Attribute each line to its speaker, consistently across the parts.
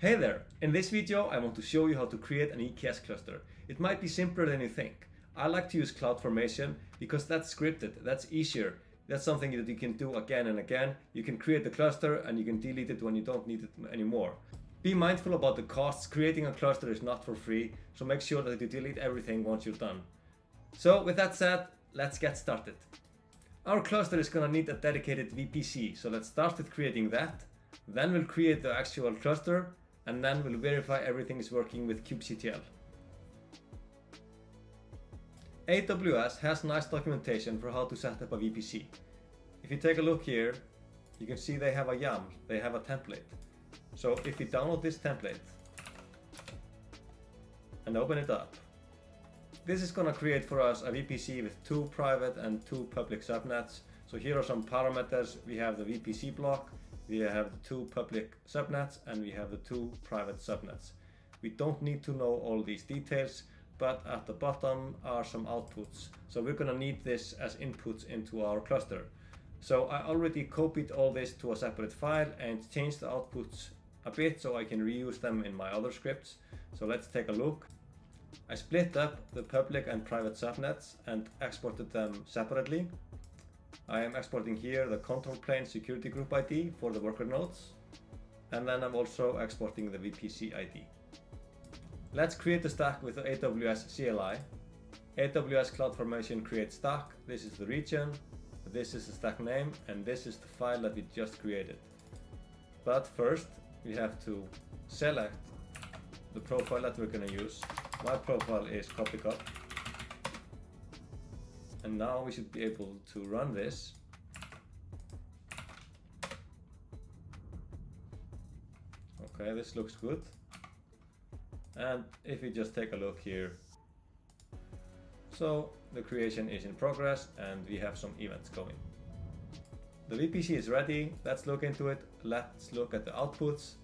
Speaker 1: Hey there! In this video I want to show you how to create an EKS cluster. It might be simpler than you think. I like to use CloudFormation because that's scripted, that's easier. That's something that you can do again and again. You can create the cluster and you can delete it when you don't need it anymore. Be mindful about the costs. Creating a cluster is not for free, so make sure that you delete everything once you're done. So with that said, let's get started. Our cluster is gonna need a dedicated VPC, so let's start with creating that. Then we'll create the actual cluster, and then we'll verify everything is working with kubectl. AWS has nice documentation for how to set up a VPC. If you take a look here, you can see they have a YAML, they have a template. So if you download this template and open it up, this is gonna create for us a VPC with two private and two public subnets. So here are some parameters. We have the VPC block, we have the two public subnets, and we have the two private subnets. We don't need to know all these details, but at the bottom are some outputs. So we're gonna need this as inputs into our cluster. So I already copied all this to a separate file and changed the outputs a bit so I can reuse them in my other scripts. So let's take a look. I split up the public and private subnets and exported them separately. I am exporting here the control plane security group ID for the worker nodes. And then I'm also exporting the VPC ID. Let's create the stack with the AWS CLI. AWS CloudFormation create stack. This is the region, this is the stack name, and this is the file that we just created. But first, we have to select the profile that we're going to use. My profile is kobbikobb. And now we should be able to run this. Okay, this looks good. And if we just take a look here, so the creation is in progress and we have some events going. The VPC is ready, let's look into it, let's look at the outputs.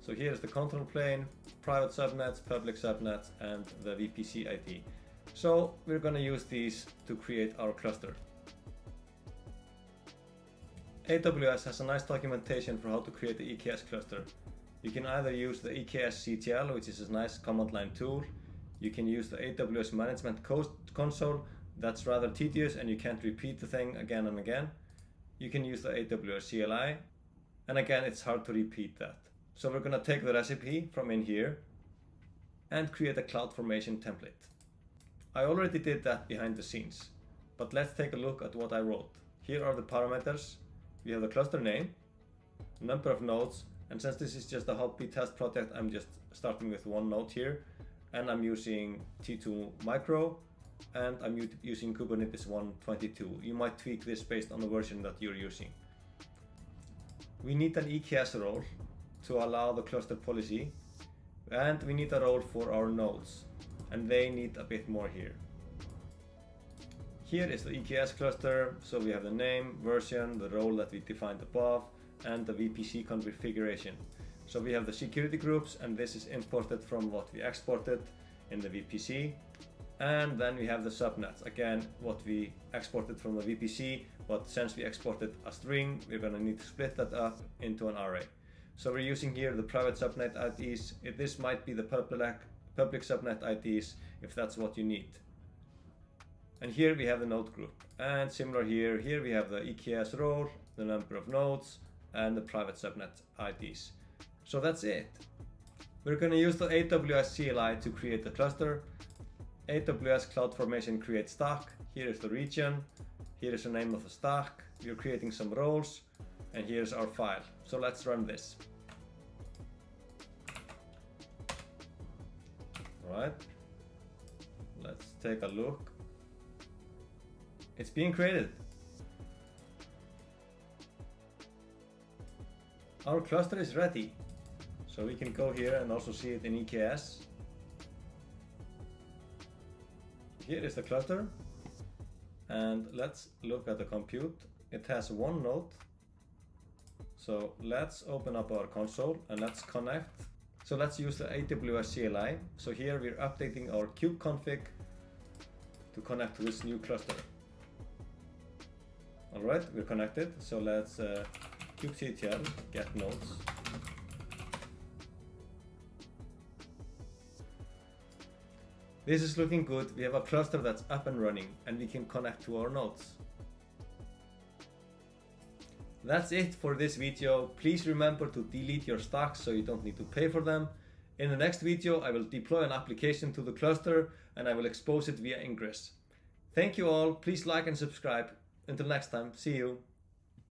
Speaker 1: So here's the control plane, private subnets, public subnets, and the VPC ID. So we're gonna use these to create our cluster. AWS has a nice documentation for how to create the EKS cluster. You can either use the EKS CTL, which is a nice command line tool. You can use the AWS Management Console. That's rather tedious and you can't repeat the thing again and again. You can use the AWS CLI. And again, it's hard to repeat that. So we're gonna take the recipe from in here and create a CloudFormation template. I already did that behind the scenes, but let's take a look at what I wrote. Here are the parameters. We have the cluster name, number of nodes, and since this is just a hobby test project, I'm just starting with one node here. And I'm using T2 Micro, and I'm using Kubernetes 1.22. You might tweak this based on the version that you're using. We need an EKS role to allow the cluster policy, and we need a role for our nodes, and they need a bit more here. Here is the EKS cluster, so we have the name, version, the role that we defined above, and the VPC configuration. So we have the security groups and this is imported from what we exported in the VPC. And then we have the subnets, again what we exported from the VPC, but since we exported a string, we're gonna need to split that up into an array. So we're using here the private subnet IDs. This might be the public, public subnet IDs if that's what you need. And here we have the node group. And similar here, here we have the EKS role, the number of nodes, and the private subnet IDs. So that's it. We're going to use the AWS CLI to create the cluster. AWS CloudFormation create stack. Here is the region. Here is the name of the stack. We're creating some roles. And here's our file. So let's run this. Alright. Let's take a look. It's being created. Our cluster is ready. So we can go here and also see it in EKS. Here is the cluster. And let's look at the compute. It has one node. So let's open up our console and let's connect. So let's use the AWS CLI. So here we're updating our kube config to connect to this new cluster. All right, we're connected. So let's uh, kubectl get nodes. This is looking good. We have a cluster that's up and running and we can connect to our nodes. That's it for this video. Please remember to delete your stacks so you don't need to pay for them. In the next video, I will deploy an application to the cluster and I will expose it via Ingress. Thank you all. Please like and subscribe. Until next time, see you.